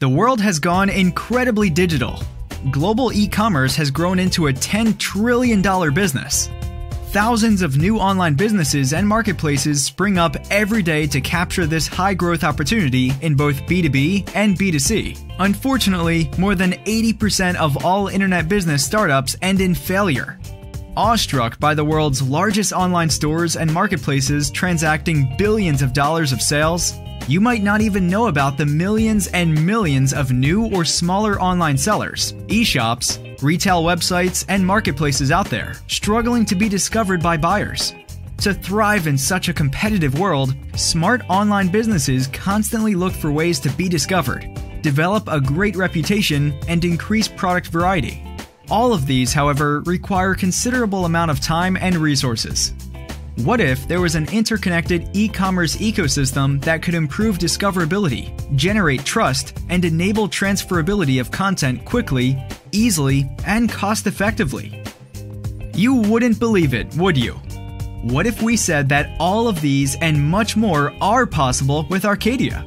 The world has gone incredibly digital. Global e commerce has grown into a $10 trillion business. Thousands of new online businesses and marketplaces spring up every day to capture this high growth opportunity in both B2B and B2C. Unfortunately, more than 80% of all internet business startups end in failure. Awestruck by the world's largest online stores and marketplaces transacting billions of dollars of sales, you might not even know about the millions and millions of new or smaller online sellers, e shops, retail websites, and marketplaces out there struggling to be discovered by buyers. To thrive in such a competitive world, smart online businesses constantly look for ways to be discovered, develop a great reputation, and increase product variety. All of these, however, require considerable amount of time and resources. What if there was an interconnected e commerce ecosystem that could improve discoverability, generate trust, and enable transferability of content quickly, easily, and cost effectively? You wouldn't believe it, would you? What if we said that all of these and much more are possible with Arcadier?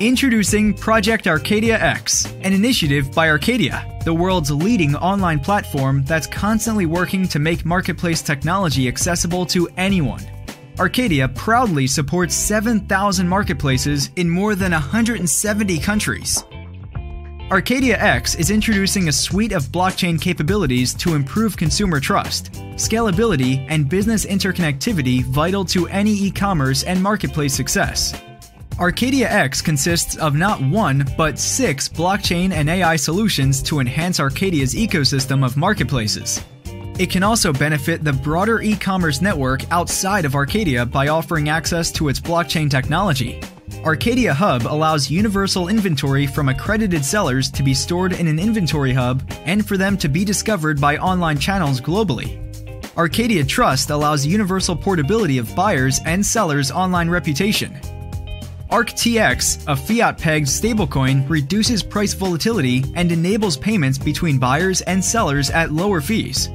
Introducing Project ArcadierX, an initiative by Arcadier, the world's leading online platform that's constantly working to make marketplace technology accessible to anyone. Arcadier proudly supports 7,000 marketplaces in more than 170 countries. ArcadierX is introducing a suite of blockchain capabilities to improve consumer trust, scalability, and business interconnectivity vital to any e commerce and marketplace success. ArcadierX consists of not one, but six blockchain and AI solutions to enhance Arcadier's ecosystem of marketplaces. It can also benefit the broader e commerce network outside of Arcadier by offering access to its blockchain technology. Arcadier Hub allows universal inventory from accredited sellers to be stored in an inventory hub and for them to be discovered by online channels globally. Arcadier Trust allows universal portability of buyers and sellers' online reputation ArcTX, a fiat pegged stablecoin, reduces price volatility and enables payments between buyers and sellers at lower fees.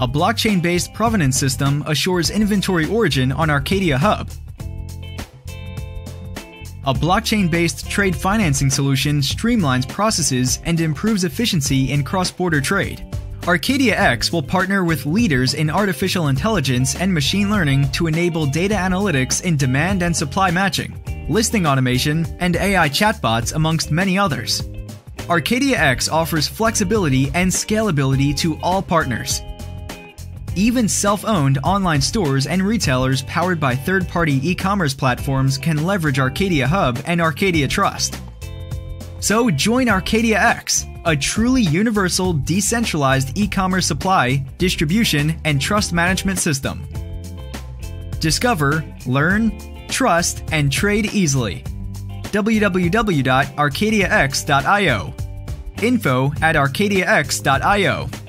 A blockchain based provenance system assures inventory origin on Arcadier Hub. A blockchain based trade financing solution streamlines processes and improves efficiency in cross border trade. ArcadierX will partner with leaders in artificial intelligence and machine learning to enable data analytics in demand and supply matching listing automation, and AI chatbots, amongst many others. ArcadierX offers flexibility and scalability to all partners. Even self owned online stores and retailers powered by third party e commerce platforms can leverage Arcadier Hub and Arcadier Trust. So join ArcadierX, a truly universal, decentralized e commerce supply, distribution, and trust management system. Discover, learn, trust, and trade easily. www.arcadierx.io. Info at arcadierx.io.